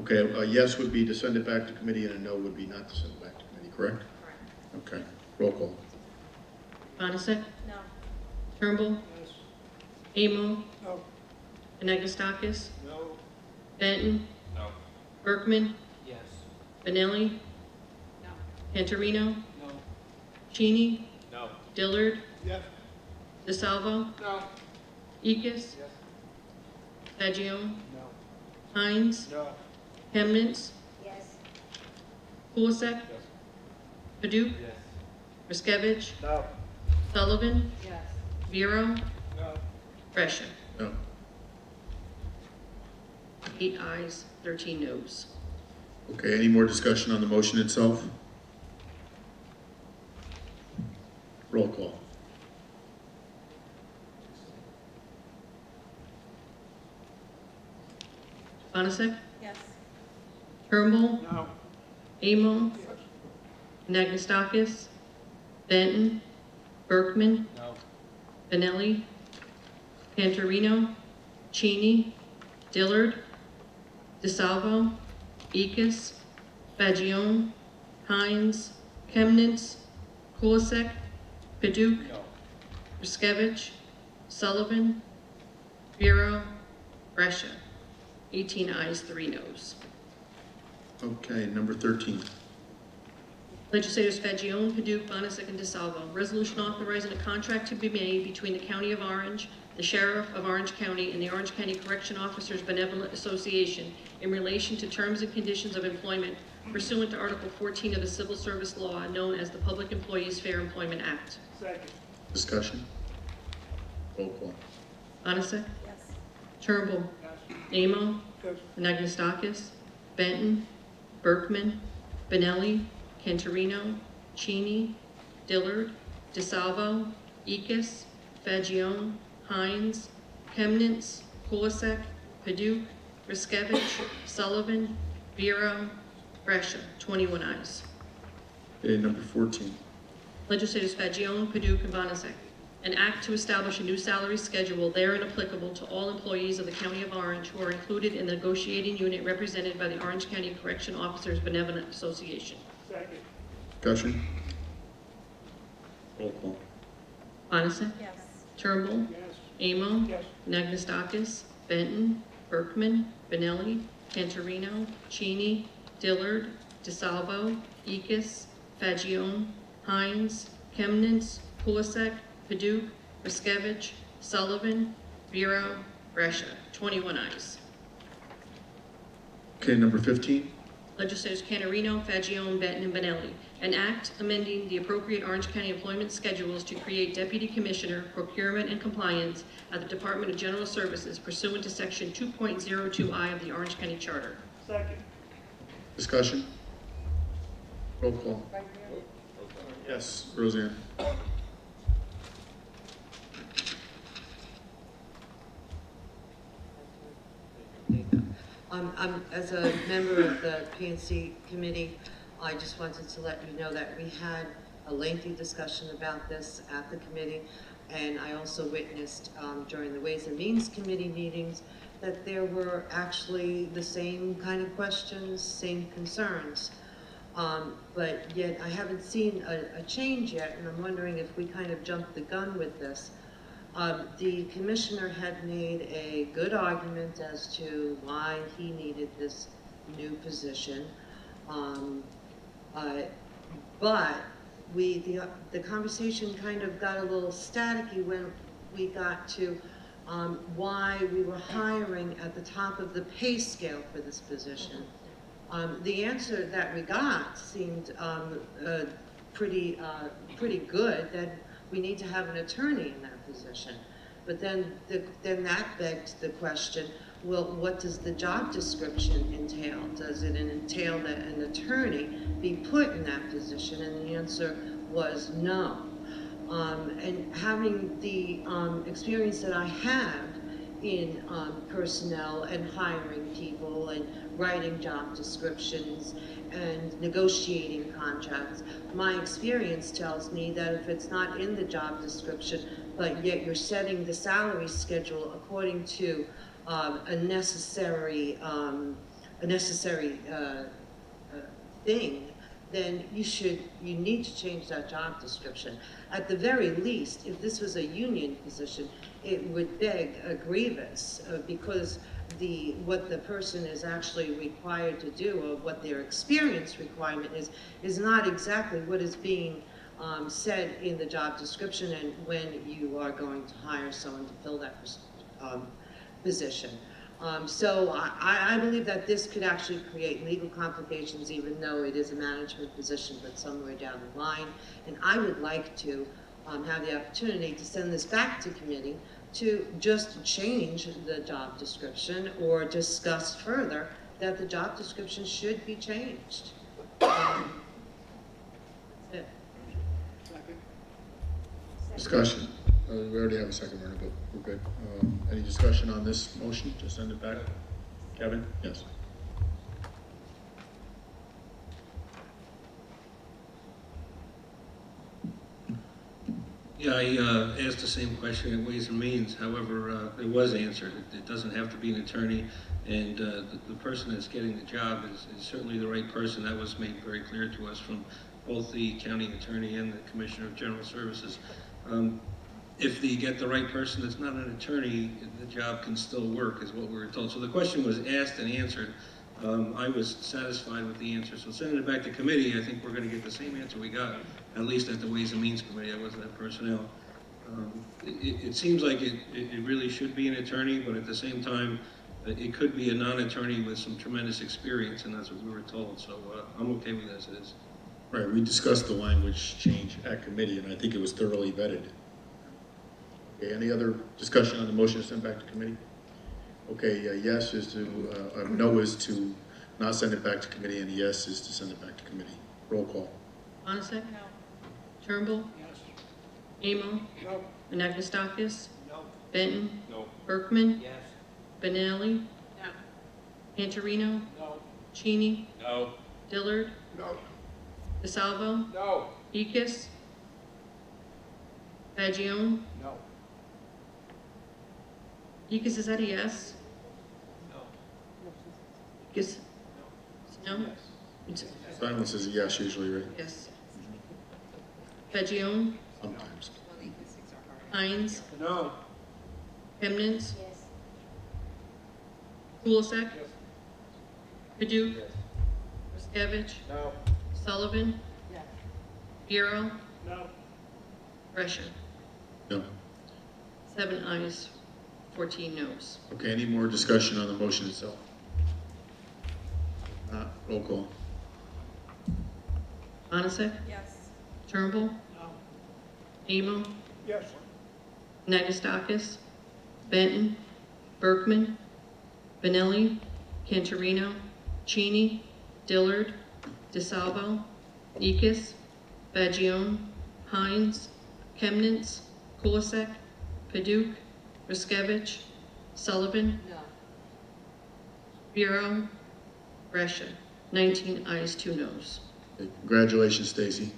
Okay, a yes would be to send it back to committee and a no would be not to send it back to committee, correct? Correct. Okay, roll call. Bonacic? No. Turnbull? Amo? No. Anagnostakis? No. Benton? No. Berkman? Yes. Bonelli? No. Cantorino? No. Cheney? No. Dillard? Yes. DeSalvo? No. Eachus? Yes. Faggione? No. Hines? No. Kemnitz? Yes. Kulisek? Paduch? Yes. Ruszkiewicz? No. Sullivan? Yes. Vero? No. Brescia. No. Eight ayes, 13 noes. Okay, any more discussion on the motion itself? Roll call. Bonacic? Yes. Turnbull? No. Amo? Anagnostakis? Benton? Berkman? No. Bonelli? Cantorino? Cheney? Dillard? DeSalvo? Eachus? Faggione? Hines? Kemnitz? Kulisek? Paduch? No. Ruszkiewicz? Sullivan? Vero? Brescia. 18 ayes, 3 noes. Okay, number thirteen. Legislators Faggione, Paduch, Bonacic, and DeSalvo. Resolution authorizing a contract to be made between the County of Orange, the Sheriff of Orange County, and the Orange County Correction Officers Benevolent Association in relation to terms and conditions of employment pursuant to Article 14 of the Civil Service Law known as the Public Employees Fair Employment Act. Second. Discussion? Roll call. Bonacic? Yes. Turnbull? Amo? Anagnostakis? Benton? Berkman? Bonelli? Cantorino? Cheney? Dillard? DeSalvo? Eachus? Faggione? Hines? Kemnitz? Kulisek? Paduch? Ruszkiewicz? Sullivan? Vero? Brescia. 21 ayes. Okay, number fourteen. Legislators Faggione, Paduch, and Bonacic. An act to establish a new salary schedule therein applicable to all employees of the County of Orange who are included in the negotiating unit represented by the Orange County Correction Officers Benevolent Association. Second. Discussion? Roll call. Bonacic? Yes. Turnbull? Yes. Amo? Yes. Anagnostakis? Benton? Berkman? Bonelli? Cantorino? Cheney? Dillard? DeSalvo? Eachus? Faggione? Hines? Kemnitz? Kulisek? Paduch? Ruszkiewicz? Sullivan? Vero? Brescia. 21 ayes. Okay, number fifteen. Legislators Canarino, Faggione, Benton, and Bonelli. An act amending the appropriate Orange County employment schedules to create Deputy Commissioner, Procurement and Compliance at the Department of General Services pursuant to Section 2.02I of the Orange County Charter. Second. Discussion? Roll call. Yes, Roseanne. I'm, as a member of the PNC committee, I just wanted to let you know that we had a lengthy discussion about this at the committee, and I also witnessed um, during the Ways and Means Committee meetings that there were actually the same kind of questions, same concerns. Um, but yet I haven't seen a, a change yet, and I'm wondering if we kind of jumped the gun with this. Um, the commissioner had made a good argument as to why he needed this new position. Um, uh, but we, the, the conversation kind of got a little staticky when we got to um, why we were hiring at the top of the pay scale for this position. Um, the answer that we got seemed um, uh, pretty, uh, pretty good, that we need to have an attorney in that position. But then, the, then that begs the question, well, what does the job description entail? Does it entail that an attorney be put in that position? And the answer was no. Um, and having the um, experience that I have in um, personnel and hiring people and writing job descriptions and negotiating contracts, my experience tells me that if it's not in the job description, but yet you're setting the salary schedule according to um, a necessary, um, a necessary uh, uh, thing, then you should, you need to change that job description. At the very least, if this was a union position, it would beg a grievance uh, because the, what the person is actually required to do or what their experience requirement is, is not exactly what is being um, said in the job description and when you are going to hire someone to fill that um, position. Um, so I, I believe that this could actually create legal complications even though it is a management position but somewhere down the line. And I would like to um, have the opportunity to send this back to committee to just change the job description or discuss further that the job description should be changed. Discussion. Uh, we already have a second, Myrna, but we're good. Um, any discussion on this motion to send it back? Kevin? Yes. Yeah, I uh, asked the same question at Ways and Means, however, uh, it was answered. It- It doesn't have to be an attorney, and uh, the the person that's getting the job is is certainly the right person. That was made very clear to us from both the county attorney and the Commissioner of General Services. Um, If they get the right person that's not an attorney, the job can still work, is what we were told. So the question was asked and answered. Um, I was satisfied with the answer, so sending it back to committee, I think we're gonna get the same answer we got, at least at the Ways and Means Committee, I wasn't at Personnel. Um, It, it seems like it, it really should be an attorney, but at the same time, it could be a non-attorney with some tremendous experience, and that's what we were told, so uh, I'm okay with it as it is. Right, we discussed the language change at committee, and I think it was thoroughly vetted. Okay, any other discussion on the motion to send back to committee? Okay, uh, yes is to, uh, uh, no is to not send it back to committee, and yes is to send it back to committee. Roll call. Coniston? Turnbull? Yes. Amo? No. Anagnostakis? No. Benton? No. Berkman? Yes. Bonelli? No. Cantorino? No. Cheney? No. Dillard? No. DeSalvo? No. Eachus? Faggione? No. Eachus, is that a yes? No. Eachus? No? It's- Silence is a yes usually, right? Yes. Faggione? Sometimes. Hines? No. Kemnitz? Kulisek? Paduch? Ruszkiewicz? No. Sullivan? Yes. Vero? No. Brescia. No. Seven ayes, 14 noes. Okay, any more discussion on the motion itself? Not, roll call. Bonacic? Yes. Turnbull? No. Amo? Yes. Anagnostakis? Benton? Berkman? Bonelli? Cantorino? Cheney? Dillard? DeSalvo? Eachus? Faggione? Hines? Kemnitz? Kulisek? Paduch? Ruszkiewicz? Sullivan? No. Vero? Brescia. 19 ayes, 2 noes. Okay, Congratulations, Stacy.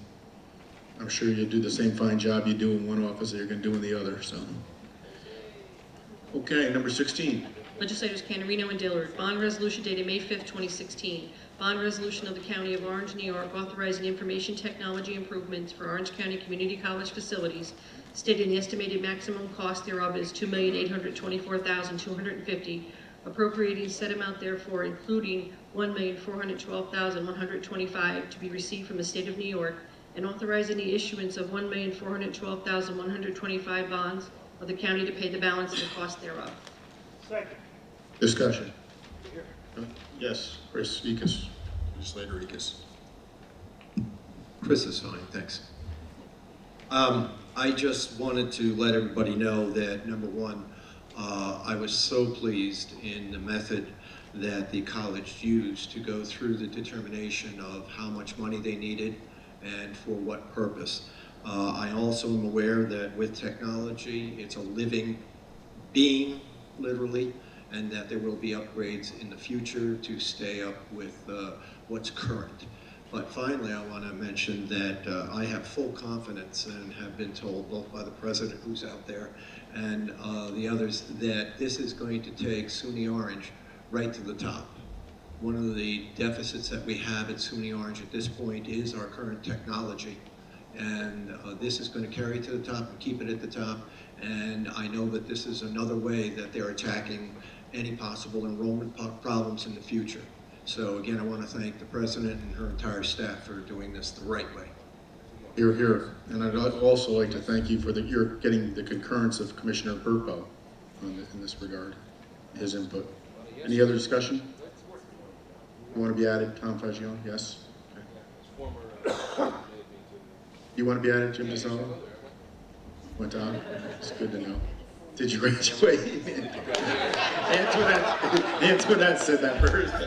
I'm sure you'll do the same fine job you do in one office that you're gonna do in the other, so. Okay, number 16. Legislators Canarino and Dillard, bond resolution dated May 5th, 2016. Bond resolution of the County of Orange, New York, authorizing information technology improvements for Orange County Community College facilities, stating the estimated maximum cost thereof is 2,824,250, appropriating said amount therefore, including 1,412,125 to be received from the state of New York, and authorizing the issuance of 1,412,125 bonds of the county to pay the balance of the cost thereof. Second. Discussion. Yes, Chris Eachus, legislator Eachus. Chris is fine, thanks. Um, I just wanted to let everybody know that, number one, uh, I was so pleased in the method that the college used to go through the determination of how much money they needed and for what purpose. Uh, I also am aware that with technology, it's a living being, literally, and that there will be upgrades in the future to stay up with uh, what's current. But finally, I want to mention that uh, I have full confidence and have been told both by the president who's out there and uh, the others that this is going to take SUNY Orange right to the top. One of the deficits that we have at SUNY Orange at this point is our current technology. And uh, this is going to carry to the top and keep it at the top. And I know that this is another way that they're attacking any possible enrollment problems in the future. So again, I want to thank the president and her entire staff for doing this the right way. You're here. And I'd also like to thank you for the, you're getting the concurrence of Commissioner Burpo this, in this regard, his input. Any other discussion? You want to be added, Tom Faggione? Yes? Okay. You want to be added, Jim DeSalvo? Went on? It's good to know. Did you graduate? Antoinette, Antoinette said that first.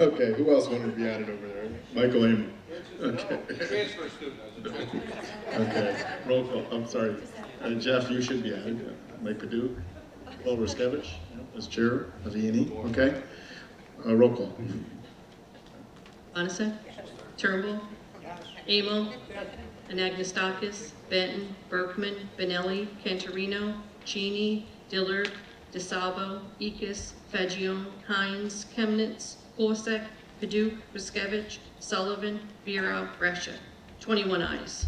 Okay, who else wanted to be added over there? Michael Amon. Okay. Transfer student, I was a transfer student. Okay, roll call, I'm sorry. Uh, Jeff, you should be added. Mike Paduch, Paul Ruszkiewicz, as chair of E and E, okay? Uh, roll call. Coniston? Turnbull? Amo? Anagnostakis? Benton? Berkman? Bonelli? Cantorino? Cheney? Dillard? DeSalvo? Eachus? Faggione? Hines? Kemnitz? Corset? Paduch? Ruszkiewicz? Sullivan? Vero? Brescia. 21 ayes.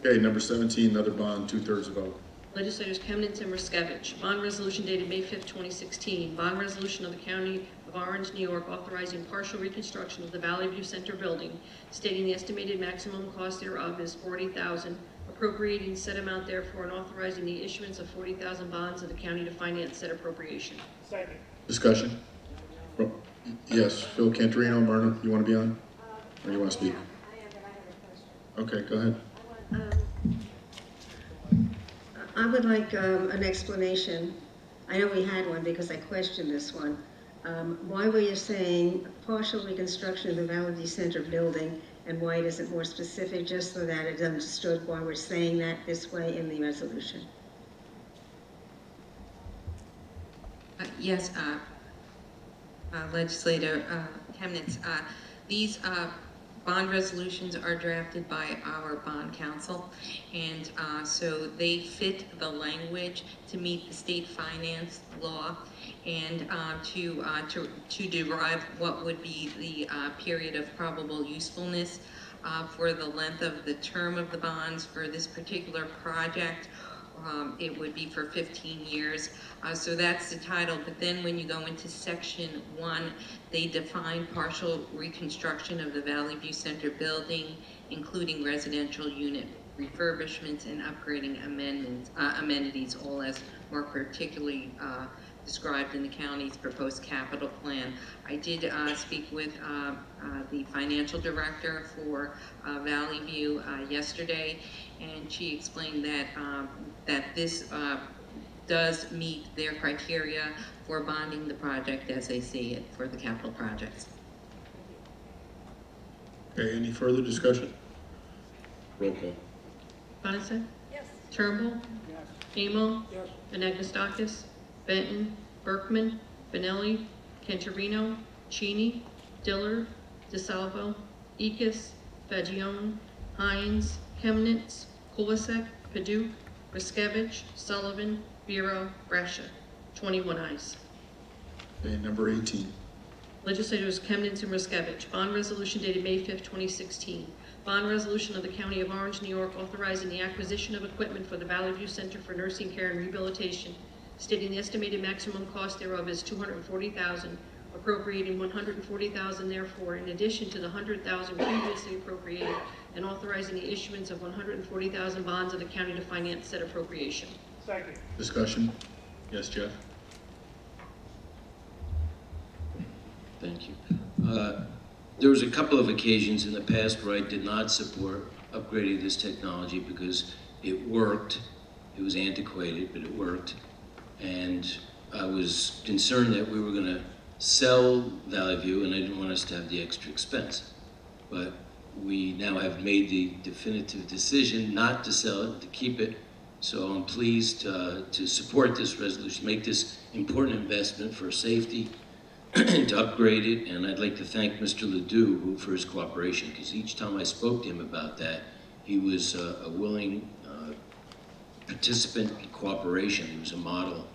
Okay, number 17, another bond, two-thirds vote. Legislators Kemnitz and Ruszkiewicz. Bond resolution dated May 5, 2016. Bond resolution of the County of Orange, New York, authorizing partial reconstruction of the Valley View Center building, stating the estimated maximum cost thereof is 40,000, appropriating said amount therefore, and authorizing the issuance of 40,000 bonds of the county to finance said appropriation. Second. Discussion? Yes, Phil Cantorino, Myrna, you want to be on? Or you want to speak? Okay, go ahead. I would like um, an explanation. I know we had one because I questioned this one. Um, Why were you saying partial reconstruction of the Valley Center building, and why it isn't more specific, just so that it's understood why we're saying that this way in the resolution? Uh, Yes, uh, uh, legislator uh, Kemnitz, uh, these uh, bond resolutions are drafted by our bond council, and uh, so they fit the language to meet the state finance law and uh, to, uh, to, to derive what would be the uh, period of probable usefulness uh, for the length of the term of the bonds for this particular project um, it would be for 15 years. Uh, so that's the title. But then when you go into section one, they define partial reconstruction of the Valley View Center building, including residential unit refurbishments and upgrading amendments, uh, amenities, all as more particularly uh, described in the county's proposed capital plan. I did uh, speak with uh, uh, the financial director for uh, Valley View uh, yesterday, and she explained that um, that this uh, does meet their criteria for bonding the project as they see it for the capital projects. Okay, any further discussion? Roll call. Coniston? Yes. Turnbull? Yes. Amo? Yes. Anagnostakis? Benton? Berkman? Bonelli? Cantorino? Cheney? Diller, DeSalvo? Eachus? Faggione? Hines? Kemnitz? Kulisek? Paduch? Ruszkiewicz? Sullivan? Vero? Brescia. 21 ayes. Okay, number 18. Legislators Kemnitz and Ruszkiewicz. Bond resolution dated May 5, 2016. Bond resolution of the County of Orange, New York, authorizing the acquisition of equipment for the Valley View Center for Nursing Care and Rehabilitation, stating the estimated maximum cost thereof is 240,000, appropriating 140,000 therefore, in addition to the 100,000 previously appropriated, and authorizing the issuance of 140,000 bonds of the county to finance said appropriation. Second. Discussion? Yes, Jeff? Thank you. Uh, there was a couple of occasions in the past where I did not support upgrading this technology because it worked. It was antiquated, but it worked. And I was concerned that we were going to sell Valley View, and I didn't want us to have the extra expense. But we now have made the definitive decision not to sell it, to keep it. So I'm pleased uh, to support this resolution, make this important investment for safety, and to upgrade it, and I'd like to thank Mr. Ledoux for his cooperation, because each time I spoke to him about that, he was uh, a willing participant cooperation. Was a model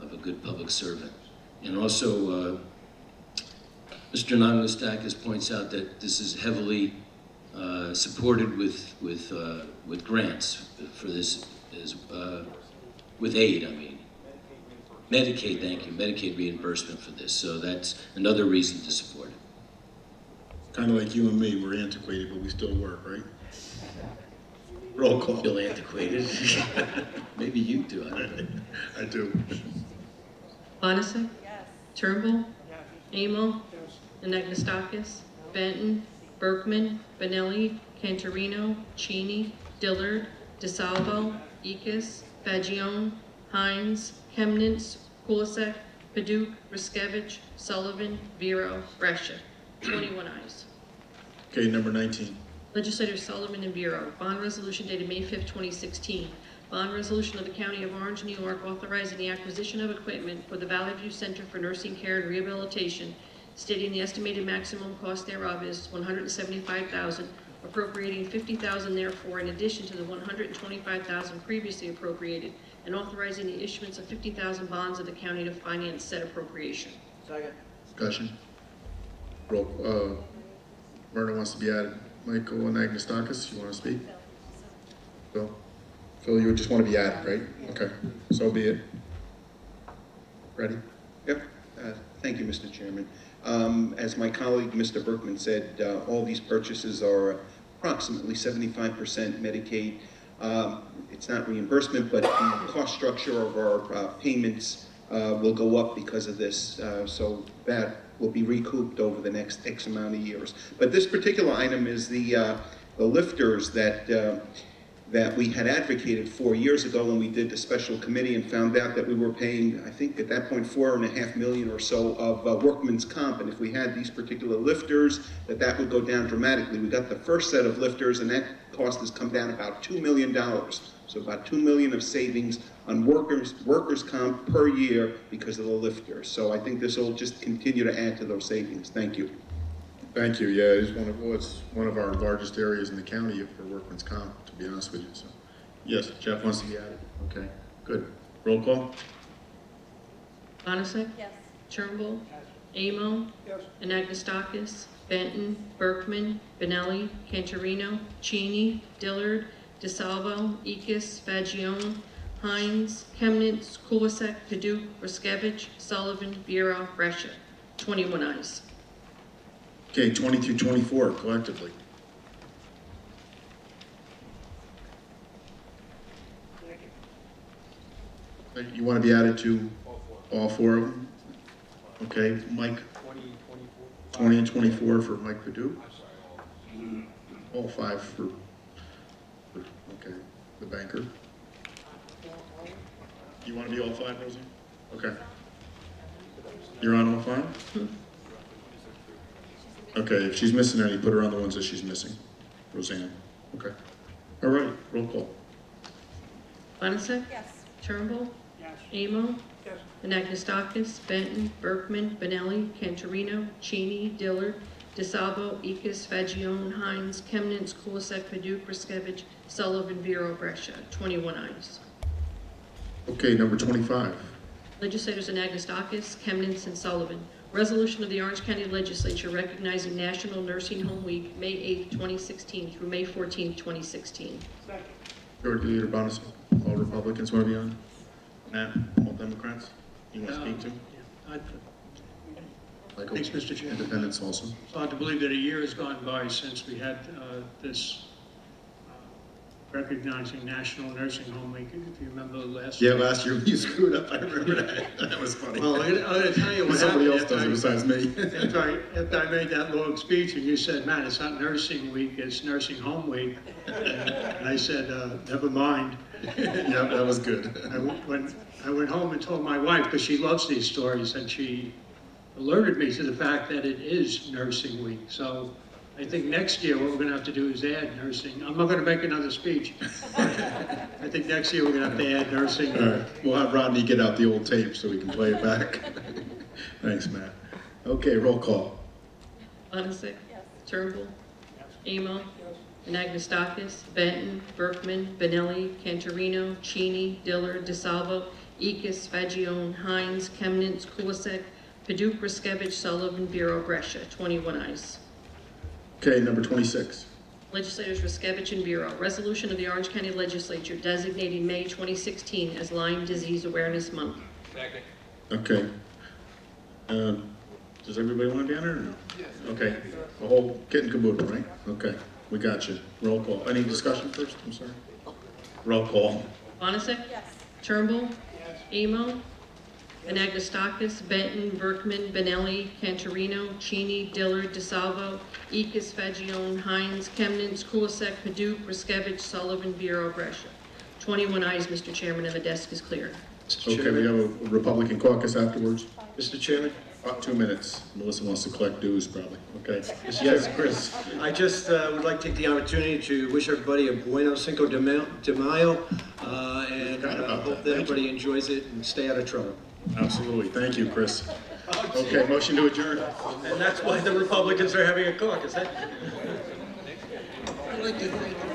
of a good public servant. And also, uh, Mr. Anagnostakis points out that this is heavily uh, supported with, with, uh, with grants for this, is, uh, with aid, I mean. Medicaid, thank you, Medicaid reimbursement for this, so that's another reason to support it. Kind of like you and me, we're antiquated, but we still work, right? Roll call. Feel antiquated. Maybe you do, I don't know. I do. Bonacic? Turnbull? Amo? Anagnostakis? Benton? Berkman? Bonelli? Cantorino? Cheney? Dillard? DeSalvo? Eachus? Faggione? Hines? Kemnitz? Kulisek? Paduch? Ruszkiewicz? Sullivan? Vero? Brescia. 21 ayes. Okay, number 19. Legislators Solomon and Vero, bond resolution dated May 5, 2016. Bond resolution of the County of Orange, New York, authorizing the acquisition of equipment for the Valley View Center for Nursing Care and Rehabilitation, stating the estimated maximum cost thereof is 175,000, appropriating 50,000 therefore in addition to the 125,000 previously appropriated, and authorizing the issuance of 50,000 bonds of the county to finance said appropriation. Second. Discussion. Roll, uh, Myrna wants to be added. Michael Anagnostakis, you want to speak? Phil? Phil, you just want to be added, right? Okay, so be it. Ready? Yep. Uh, Thank you, Mr. Chairman. Um, As my colleague, Mr. Berkman said, uh, all these purchases are approximately 75% Medicaid. Um, It's not reimbursement, but the cost structure of our uh, payments uh, will go up because of this. Uh, So that will be recouped over the next X amount of years. But this particular item is the uh, the lifters that uh, that we had advocated four years ago when we did the special committee and found out that we were paying, I think at that point, four and a half million or so of uh, workman's comp. And if we had these particular lifters, that that would go down dramatically. We got the first set of lifters and that cost has come down about $2 million. So about 2 million of savings on workers, workers' comp per year because of the lifter. So I think this will just continue to add to those savings. Thank you. Thank you, yeah, it's one of, well, it's one of our largest areas in the county for workman's comp, to be honest with you, so. Yes, Jeff wants to be added, okay, good. Roll call? Bonacic? Yes. Turnbull? Amo? Anagnostakis. Benton? Berkman? Bonelli? Cantorino? Cheney? Dillard? DeSalvo? Eachus? Faggione? Hines? Kemnitz? Kulisek? Paduch? Ruszkiewicz? Sullivan? Vero? Brescia. 21 ayes. Okay, twenty through twenty-four collectively. You want to be added to all four of them? Okay, Mike? Twenty and twenty-four for Mike Paduch? All five for, the banker? You want to be all five, Rosie? Okay. You're on all five? Hmm. Okay, if she's missing any, put her on the ones that she's missing. Roseanne, okay. All right, roll call. Bonacic? Yes. Turnbull? Yes. Amo? Yes. Anagnostakis? Benton? Berkman? Bonelli? Cantorino? Cheney? Dillard? DeSalvo? Eachus? Faggione, Hines? Kemnitz? Kulisek? Paduch? Ruszkiewicz? Sullivan? Vero? Brescia. 21 ayes. Okay, number twenty-five. Legislators Anagnostakis, Kemnitz, and Sullivan. Resolution of the Orange County Legislature recognizing National Nursing Home Week, May 8, 2016 through May 14, 2016. Second. Majority Leader Bonus, all Republicans want to be on? Nat, all Democrats? You want to speak to? I'd- Michael? Thanks, Mr. Chair. Independents also. It's hard to believe that a year has gone by since we had uh, this recognizing National Nursing Home Week, if you remember last. Yeah, last year you screwed up, I remember that, that was funny. Well, I'm gonna, tell you what Somebody happened. else does it besides me. After I, after I made that long speech, and you said, man, it's not nursing week, it's nursing home week. And I said, uh, never mind. Yeah, that was good. I went, I went home and told my wife, because she loves these stories, and she alerted me to the fact that it is nursing week. So I think next year, what we're gonna have to do is add nursing. I'm not gonna make another speech. I think next year, we're gonna have to add nursing. All right, we'll have Rodney get out the old tape so we can play it back. Thanks, Matt. Okay, roll call. Bonacic. Turnbull. Amo. Anagnostakis. Benton. Berkman. Bonelli. Cantorino. Cheney. Dillard. DeSalvo. Eachus. Faggione. Hines. Kemnitz. Kulisek. Paduch. Ruszkiewicz. Sullivan. Vero. Brescia. 21 ayes. Okay, number 26. Legislators Ruszkiewicz and Vero, resolution of the Orange County Legislature designating May 2016 as Lyme Disease Awareness Month. Second. Okay. Uh, Does everybody want to be on it or no? Okay, the whole kit and caboodle, right? Okay, we got you. Roll call. Any discussion first? I'm sorry. Roll call. Bonacic? Yes. Turnbull? Yes. Amo? Anagnostakis, Benton, Berkman, Bonelli, Cantorino, Cheney, Dillard, DeSalvo, Eachus, Faggione, Hines, Kemnitz, Kulisek, Paduch, Ruszkiewicz, Sullivan, Vero, Brescia. 21 ayes, Mr. Chairman, and the desk is clear. Okay, we have a Republican caucus afterwards. Mr. Chairman? About two minutes. Melissa wants to collect dues probably. Okay. Yes, Chris. I just uh, would like to take the opportunity to wish everybody a bueno Cinco de Ma- de Mayo, uh, and Forgot uh, about hope that. that everybody enjoys it and stay out of trouble. Absolutely. Thank you, Chris. Okay, motion to adjourn. And that's why the Republicans are having a caucus, eh? I'd like to